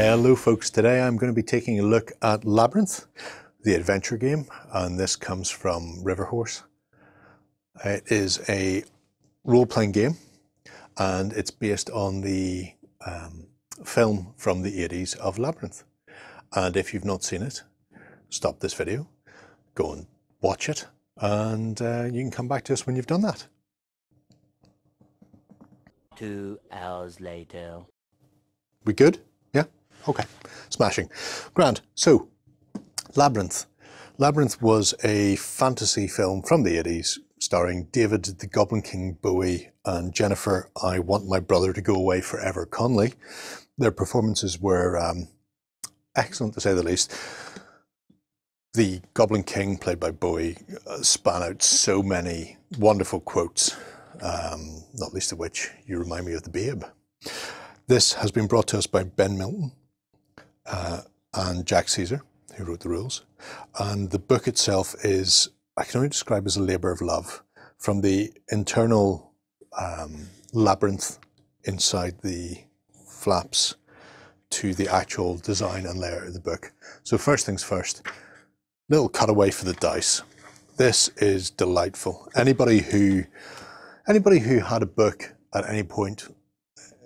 Hello folks, today I'm going to be taking a look at Labyrinth, the adventure game, and this comes from River Horse. It is a role-playing game and it's based on the um, film from the 80s of Labyrinth. And if you've not seen it, stop this video, go and watch it, and uh, you can come back to us when you've done that. Two hours later. We good? Okay. Smashing. Grand. So, Labyrinth. Labyrinth was a fantasy film from the 80s starring David the Goblin King Bowie and Jennifer I Want My Brother to Go Away Forever Connelly. Their performances were um, excellent to say the least. The Goblin King, played by Bowie, uh, span out so many wonderful quotes, um, not least of which, you remind me of the babe. This has been brought to us by Ben Milton uh, and Jack Caesar, who wrote the rules. And the book itself is, I can only describe as a labour of love from the internal um, labyrinth inside the flaps to the actual design and layout of the book. So first things first, little cutaway for the dice. This is delightful. Anybody who, anybody who had a book at any point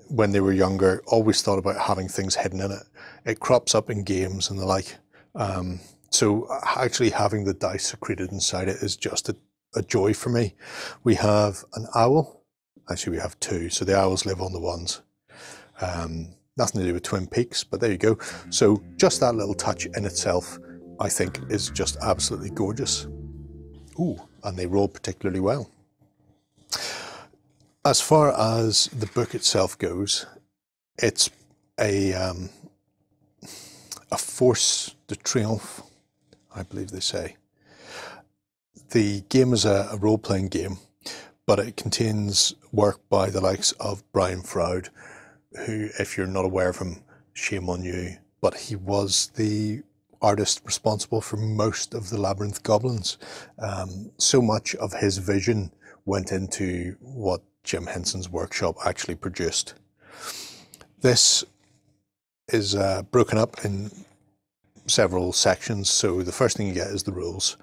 when they were younger always thought about having things hidden in it. It crops up in games and the like. Um, so actually having the dice secreted inside it is just a, a joy for me. We have an owl. Actually, we have two. So the owls live on the ones. Um, nothing to do with Twin Peaks, but there you go. So just that little touch in itself, I think, is just absolutely gorgeous. Ooh, and they roll particularly well. As far as the book itself goes, it's a um, a force de triomphe, I believe they say. The game is a, a role-playing game, but it contains work by the likes of Brian Froud, who, if you're not aware of him, shame on you, but he was the artist responsible for most of the Labyrinth Goblins. Um, so much of his vision went into what Jim Henson's workshop actually produced. This is uh, broken up in several sections. So the first thing you get is the rules.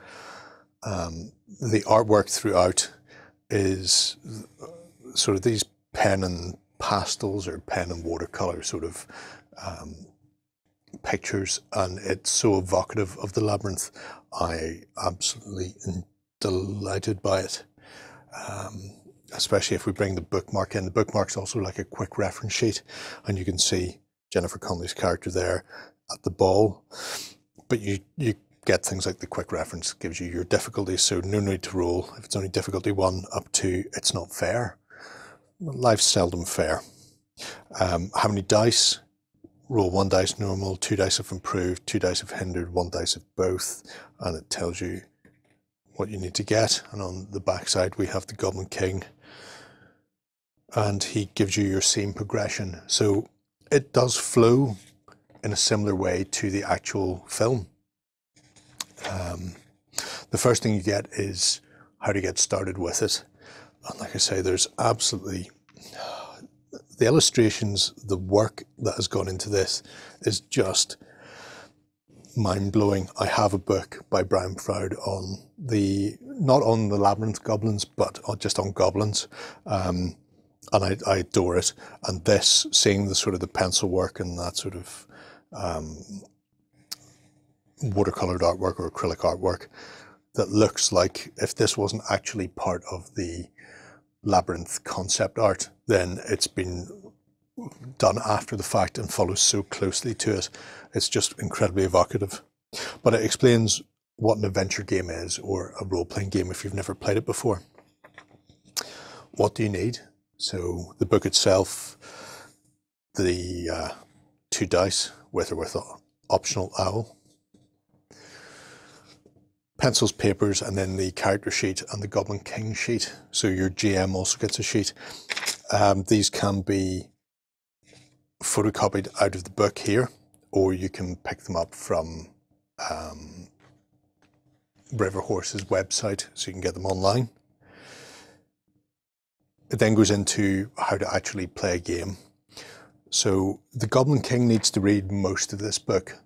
Um, the artwork throughout is sort of these pen and pastels or pen and watercolor sort of um, pictures, and it's so evocative of the labyrinth. I absolutely delighted by it. Um, especially if we bring the bookmark in. The bookmark's also like a quick reference sheet, and you can see Jennifer Connelly's character there at the ball. But you you get things like the quick reference gives you your difficulties, so no need to roll. If it's only difficulty one up to it's not fair. Life's seldom fair. Um, how many dice? Roll one dice normal, two dice have improved, two dice have hindered, one dice of both, and it tells you what you need to get. And on the back side, we have the Goblin King, and he gives you your scene progression. So it does flow in a similar way to the actual film. Um, the first thing you get is how to get started with it. And like I say, there's absolutely the illustrations, the work that has gone into this is just mind blowing. I have a book by Brian Froud on the, not on the Labyrinth Goblins, but just on goblins. Um, and I, I, adore it. And this, seeing the sort of the pencil work and that sort of um, watercolored artwork or acrylic artwork that looks like if this wasn't actually part of the labyrinth concept art, then it's been done after the fact and follows so closely to it. It's just incredibly evocative. But it explains what an adventure game is or a role playing game if you've never played it before. What do you need? So the book itself, the uh, two dice with or without optional owl, pencils, papers, and then the character sheet and the Goblin King sheet. So your GM also gets a sheet. Um, these can be photocopied out of the book here, or you can pick them up from um, River Horse's website, so you can get them online. It then goes into how to actually play a game. So the Goblin King needs to read most of this book,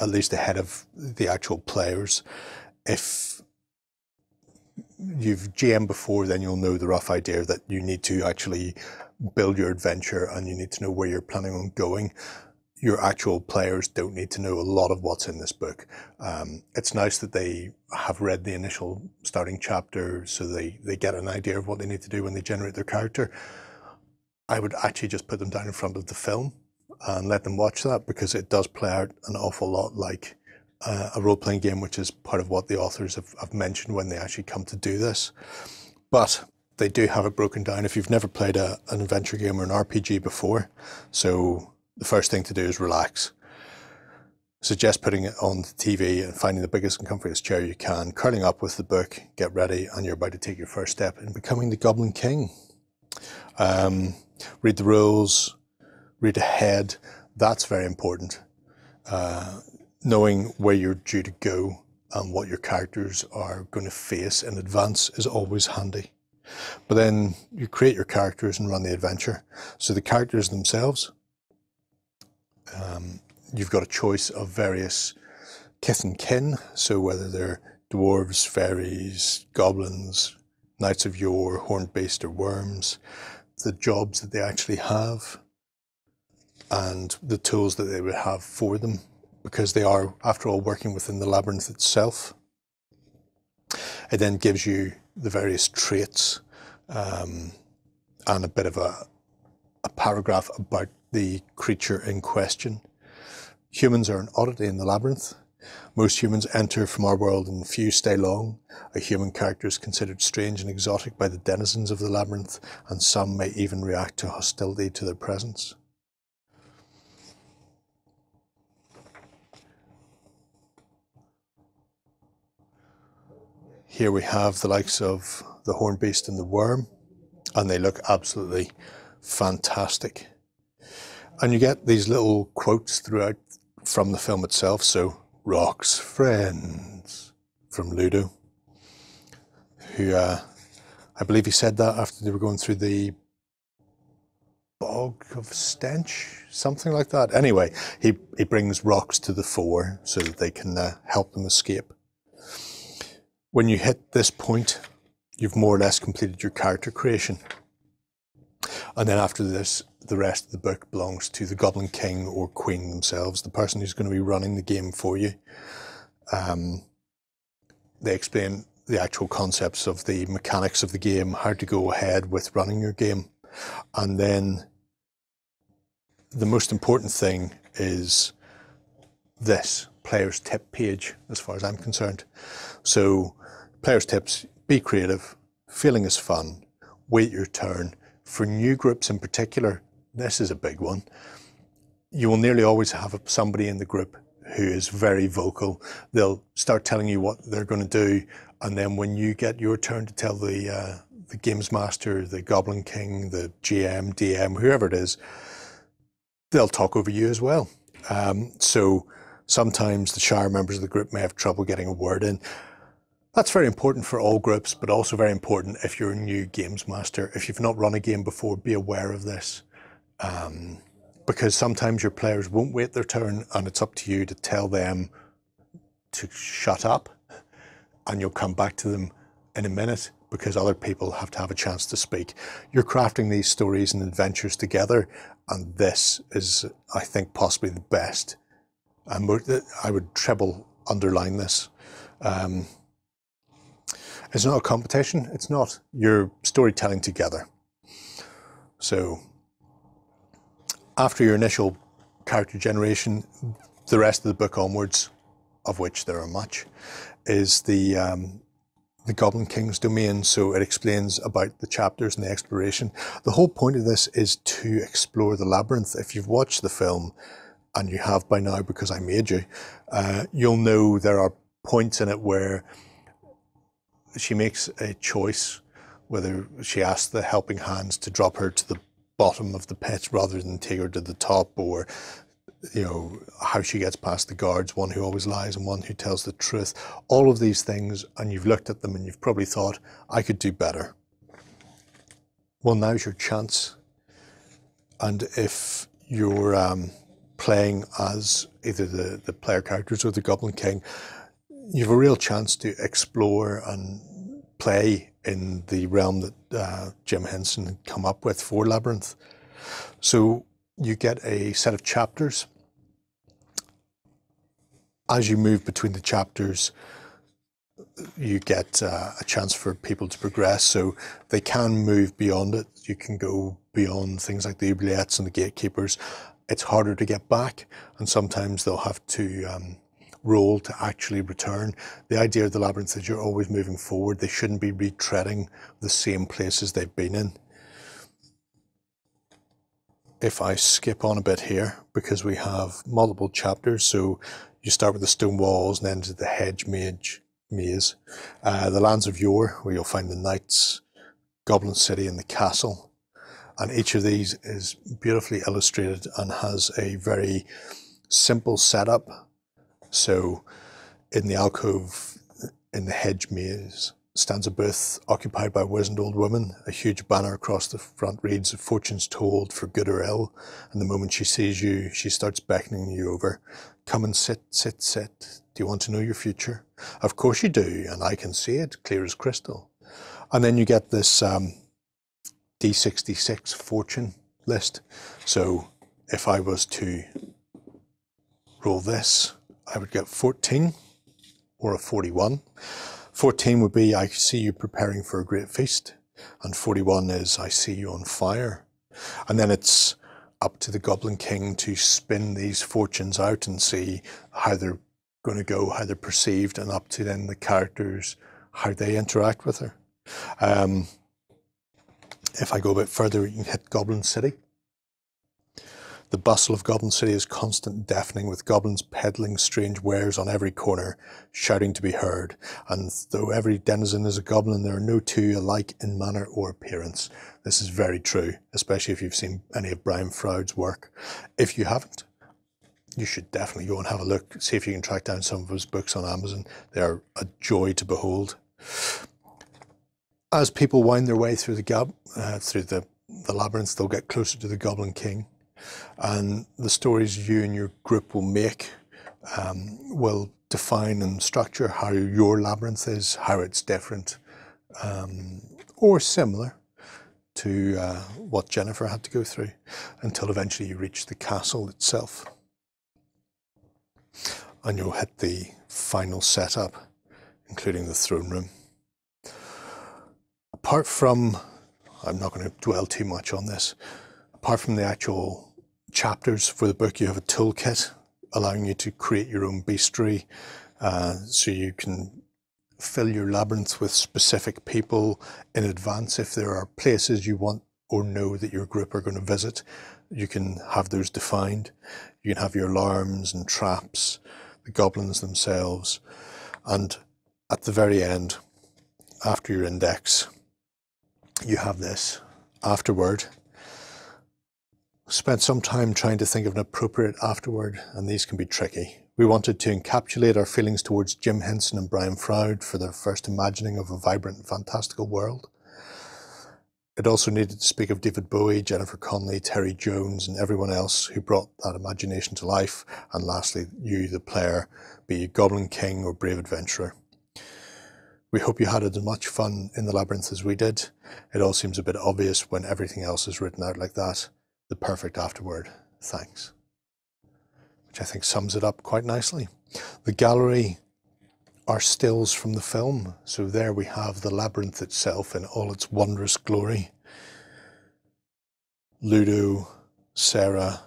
at least ahead of the actual players. If you've GM before, then you'll know the rough idea that you need to actually build your adventure and you need to know where you're planning on going. Your actual players don't need to know a lot of what's in this book. Um, it's nice that they have read the initial starting chapter so they, they get an idea of what they need to do when they generate their character. I would actually just put them down in front of the film and let them watch that because it does play out an awful lot like uh, a role playing game, which is part of what the authors have, have, mentioned when they actually come to do this. But they do have it broken down if you've never played a, an adventure game or an RPG before. So the first thing to do is relax. Suggest putting it on the TV and finding the biggest and comfiest chair you can, curling up with the book, get ready, and you're about to take your first step in becoming the Goblin King. Um, read the rules, read ahead. That's very important. Uh, knowing where you're due to go and what your characters are going to face in advance is always handy. But then you create your characters and run the adventure. So the characters themselves, um, you've got a choice of various kith and kin. So whether they're dwarves, fairies, goblins, knights of yore, horned beast, or worms, the jobs that they actually have, and the tools that they would have for them because they are, after all, working within the labyrinth itself. It then gives you the various traits um, and a bit of a, a paragraph about the creature in question. Humans are an oddity in the labyrinth. Most humans enter from our world and few stay long. A human character is considered strange and exotic by the denizens of the labyrinth, and some may even react to hostility to their presence. Here we have the likes of the horn beast and the worm, and they look absolutely fantastic. And you get these little quotes throughout from the film itself. So, rocks, friends, from Ludo, who uh, I believe he said that after they were going through the bog of stench, something like that. Anyway, he, he brings rocks to the fore so that they can uh, help them escape when you hit this point, you've more or less completed your character creation. And then after this, the rest of the book belongs to the Goblin King or Queen themselves, the person who's going to be running the game for you. Um, they explain the actual concepts of the mechanics of the game, how to go ahead with running your game. And then the most important thing is this player's tip page, as far as I'm concerned. So Players tips, be creative, feeling is fun, wait your turn. For new groups in particular, this is a big one. You will nearly always have somebody in the group who is very vocal. They'll start telling you what they're going to do, and then when you get your turn to tell the uh, the games master, the Goblin King, the GM, DM, whoever it is, they'll talk over you as well. Um, so sometimes the shyer members of the group may have trouble getting a word in. That's very important for all groups, but also very important if you're a new games master. If you've not run a game before, be aware of this. Um, because sometimes your players won't wait their turn and it's up to you to tell them to shut up and you'll come back to them in a minute because other people have to have a chance to speak. You're crafting these stories and adventures together and this is, I think, possibly the best. And I would treble underline this. Um, it's not a competition. It's not. You're storytelling together. So after your initial character generation, the rest of the book onwards, of which there are much, is the um, the Goblin King's domain. So it explains about the chapters and the exploration. The whole point of this is to explore the labyrinth. If you've watched the film, and you have by now because I made you, uh, you'll know there are points in it where she makes a choice whether she asks the helping hands to drop her to the bottom of the pit rather than take her to the top or you know how she gets past the guards one who always lies and one who tells the truth. All of these things and you've looked at them and you've probably thought i could do better. Well now's your chance. And if you're um, playing as either the, the player characters or the Goblin King, you have a real chance to explore and play in the realm that uh, Jim Henson had come up with for Labyrinth. So you get a set of chapters. As you move between the chapters, you get uh, a chance for people to progress. So they can move beyond it. You can go beyond things like the oubliettes and the gatekeepers. It's harder to get back, and sometimes they'll have to um, roll to actually return. The idea of the labyrinth is you're always moving forward. They shouldn't be retreading the same places they've been in. If I skip on a bit here, because we have multiple chapters, so you start with the stone walls and then to the hedge mage maze. Uh, the lands of yore, where you'll find the knights, Goblin City, and the castle. And each of these is beautifully illustrated and has a very simple setup so in the alcove in the hedge maze stands a booth occupied by a wizened old woman. A huge banner across the front reads, Fortune's told for good or ill. And the moment she sees you, she starts beckoning you over. Come and sit, sit, sit. Do you want to know your future? Of course you do, and I can see it clear as crystal. And then you get this um, D66 fortune list. So if I was to roll this, I would get 14 or a 41. 14 would be, I see you preparing for a great feast. And 41 is, I see you on fire. And then it's up to the Goblin King to spin these fortunes out and see how they're going to go, how they're perceived, and up to then the characters, how they interact with her. Um, if I go a bit further, you can hit Goblin City. The bustle of Goblin City is constant deafening, with goblins peddling strange wares on every corner, shouting to be heard. And though every denizen is a goblin, there are no two alike in manner or appearance. This is very true, especially if you've seen any of Brian Froud's work. If you haven't, you should definitely go and have a look, see if you can track down some of his books on Amazon. They are a joy to behold. As people wind their way through the gap, uh, through the, the labyrinth, they'll get closer to the Goblin King and the stories you and your group will make um, will define and structure how your labyrinth is, how it's different um, or similar to uh, what Jennifer had to go through until eventually you reach the castle itself. And you'll hit the final setup, including the throne room. Apart from, I'm not going to dwell too much on this, apart from the actual chapters for the book, you have a toolkit allowing you to create your own bestiary. Uh, so you can fill your labyrinth with specific people in advance. If there are places you want or know that your group are going to visit, you can have those defined. You can have your alarms and traps, the goblins themselves. And at the very end, after your index, you have this afterword spent some time trying to think of an appropriate afterword, and these can be tricky. We wanted to encapsulate our feelings towards Jim Henson and Brian Froud for their first imagining of a vibrant fantastical world. It also needed to speak of David Bowie, Jennifer Connelly, Terry Jones, and everyone else who brought that imagination to life. And lastly, you, the player, be you Goblin King or Brave Adventurer. We hope you had as much fun in the labyrinth as we did. It all seems a bit obvious when everything else is written out like that the perfect afterword, thanks, which I think sums it up quite nicely. The gallery are stills from the film, so there we have the labyrinth itself in all its wondrous glory. Ludo, Sarah,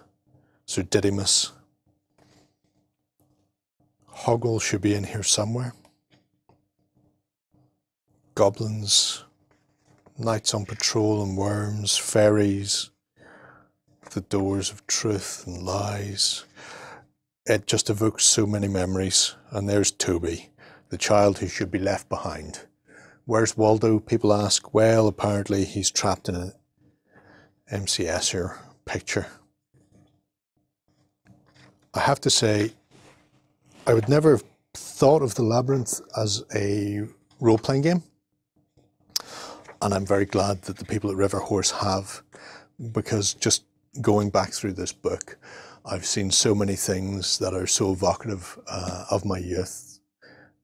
Sir Didymus. Hoggle should be in here somewhere. Goblins, knights on patrol and worms, fairies, the doors of truth and lies. It just evokes so many memories. And there's Toby, the child who should be left behind. Where's Waldo? People ask. Well, apparently he's trapped in an MC Escher picture. I have to say, I would never have thought of the labyrinth as a role playing game. And I'm very glad that the people at River Horse have, because just going back through this book, I've seen so many things that are so evocative uh, of my youth.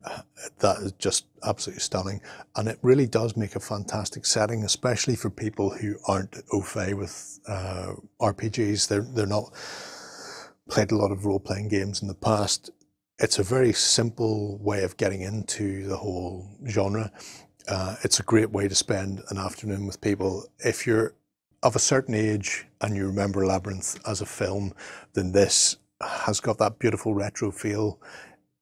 Uh, that is just absolutely stunning. And it really does make a fantastic setting, especially for people who aren't au fait with uh, RPGs. They're, they're not played a lot of role playing games in the past. It's a very simple way of getting into the whole genre. Uh, it's a great way to spend an afternoon with people. If you're of a certain age and you remember Labyrinth as a film, then this has got that beautiful retro feel.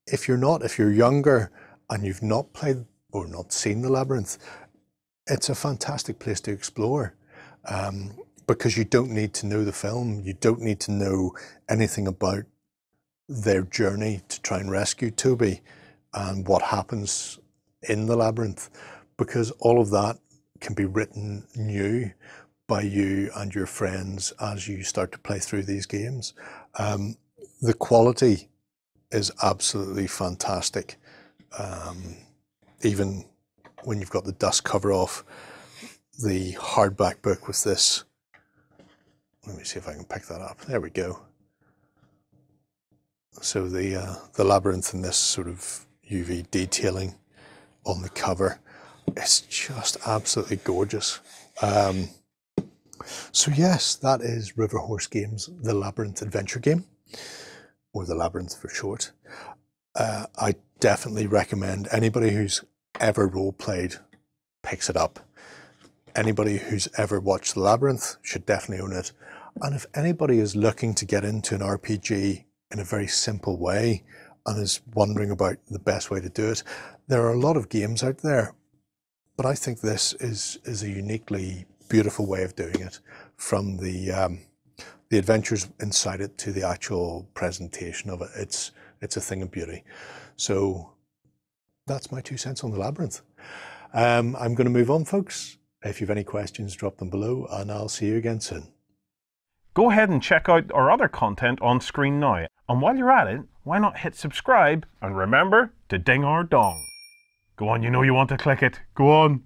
If you're not, if you're younger and you've not played or not seen the Labyrinth, it's a fantastic place to explore. Um, because you don't need to know the film, you don't need to know anything about their journey to try and rescue Toby and what happens in the labyrinth, because all of that can be written new by you and your friends as you start to play through these games. Um, the quality is absolutely fantastic. Um, even when you've got the dust cover off, the hardback book with this let me see if I can pick that up. There we go. So the uh, the labyrinth and this sort of UV detailing on the cover is just absolutely gorgeous. Um, so yes, that is River Horse Games, the Labyrinth adventure game, or the Labyrinth for short. Uh, I definitely recommend anybody who's ever role played picks it up. Anybody who's ever watched the Labyrinth should definitely own it. And if anybody is looking to get into an RPG in a very simple way and is wondering about the best way to do it, there are a lot of games out there. But I think this is, is a uniquely beautiful way of doing it from the, um, the adventures inside it to the actual presentation of it. It's, it's a thing of beauty. So that's my two cents on the labyrinth. Um, I'm going to move on, folks. If you have any questions, drop them below, and I'll see you again soon. Go ahead and check out our other content on screen now. And while you're at it, why not hit subscribe and remember to ding our dong. Go on, you know you want to click it. Go on.